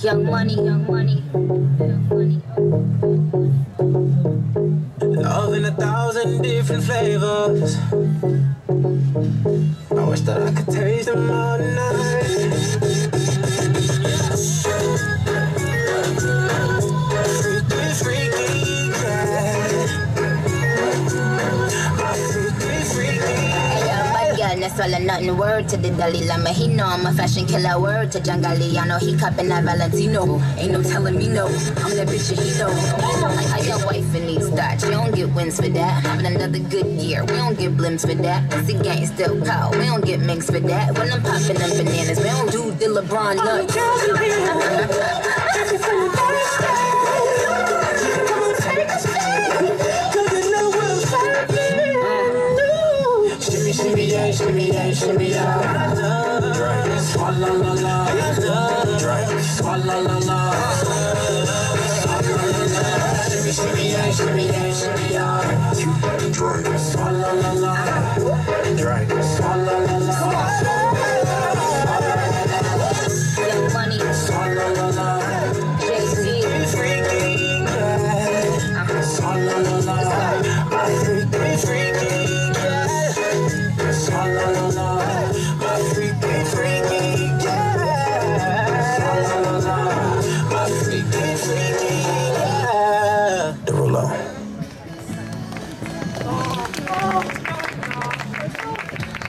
Young money, young money, young money. Love in a thousand different flavors. I wish that I could taste them all my girl, that's all or nothing. Word to the Dalai Lama. He know I'm a fashion killer. Word to Jangali. I know he cupping that Valentino. Ain't no telling me no. I'm that bitch that he know. How your wife in these thoughts. You don't get wins for that. Having another good year. We don't get blimps for that. It's the gang still cold. We don't get minks for that. When I'm popping them bananas, we don't do the LeBron nuts. shimmy, shimmy, yeah, shimmy, yeah. Drink. Swalla la la. Drink. Swalla la la. Shimmy, shimmy, yeah, shimmy, yeah, shimmy, yeah. Drink. Swalla la la.